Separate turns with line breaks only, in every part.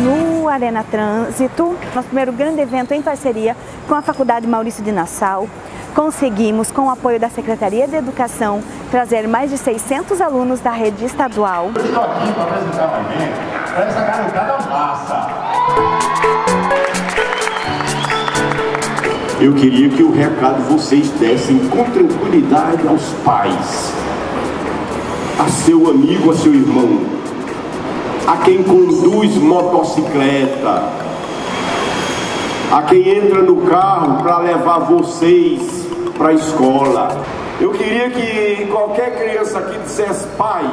no Arena Trânsito, nosso primeiro grande evento em parceria com a Faculdade Maurício de Nassau. Conseguimos, com o apoio da Secretaria de Educação, trazer mais de 600 alunos da rede estadual.
Eu estou aqui para apresentar um evento para essa garotada massa. Eu queria que o recado vocês dessem com tranquilidade aos pais, a seu amigo, a seu irmão, a quem conduz motocicleta, a quem entra no carro para levar vocês para a escola. Eu queria que qualquer criança aqui dissesse, pai,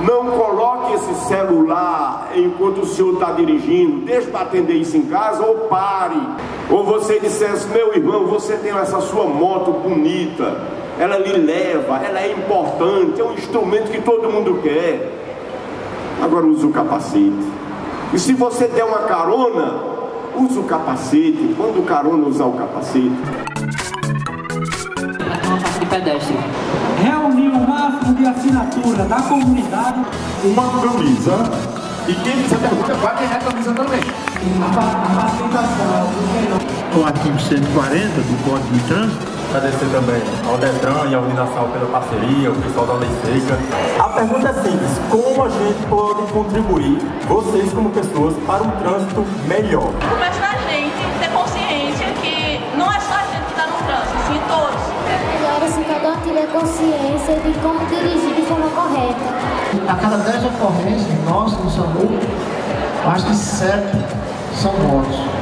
não coloque esse celular enquanto o senhor está dirigindo, deixe para atender isso em casa ou pare. Ou você dissesse, meu irmão, você tem essa sua moto bonita, ela lhe leva, ela é importante, é um instrumento que todo mundo quer. Agora use o capacete. E se você der uma carona, use o capacete. Quando o carona usar o capacete.
Uma faixa de pedestre.
Reunir o máximo de assinatura da comunidade.
Uma camisa. E quem fizer pergunta vai ganhar a camisa também.
A, a
o artigo 140 do Código de Trânsito.
Agradecer também ao Detran e ao Uninasal pela parceria, o pessoal da Lei Seca. A pergunta é simples: como a gente pode contribuir, vocês como pessoas, para um trânsito melhor?
Começa a gente ter consciência que não é só a gente que está no trânsito, sim todos.
É melhor assim cada um tiver consciência de como dirigir de forma correta.
A cada 10 ocorrências, nós no SAMU, acho que 7 são mortos.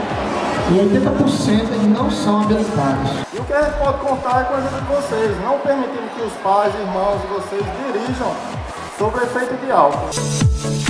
E 80% eles não são habilitados.
E o que a gente pode contar é com a ajuda de vocês, não permitindo que os pais, irmãos de vocês dirijam sobre efeito de álcool.